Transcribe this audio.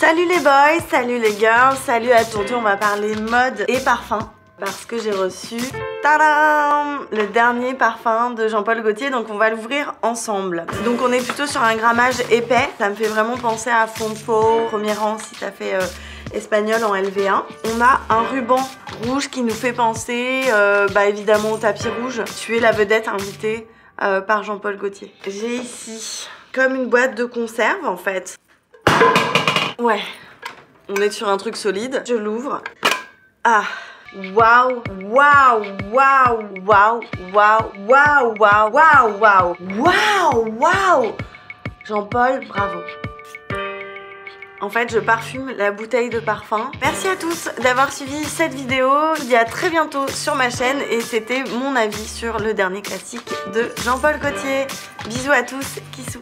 Salut les boys, salut les girls, salut à Aujourd'hui on va parler mode et parfum parce que j'ai reçu tadam, le dernier parfum de Jean-Paul Gaultier donc on va l'ouvrir ensemble. Donc on est plutôt sur un grammage épais, ça me fait vraiment penser à fond premier rang si t'as fait euh, espagnol en LV1. On a un ruban rouge qui nous fait penser euh, bah évidemment au tapis rouge. Tu es la vedette invitée euh, par Jean-Paul Gaultier. J'ai ici comme une boîte de conserve en fait. Ouais, on est sur un truc solide. Je l'ouvre. Ah, waouh, waouh, waouh, waouh, waouh, waouh, waouh, waouh, waouh, waouh, waouh. Jean-Paul, bravo. En fait, je parfume la bouteille de parfum. Merci à tous d'avoir suivi cette vidéo. Je vous dis à très bientôt sur ma chaîne et c'était mon avis sur le dernier classique de Jean-Paul Gaultier. Bisous à tous, kissous.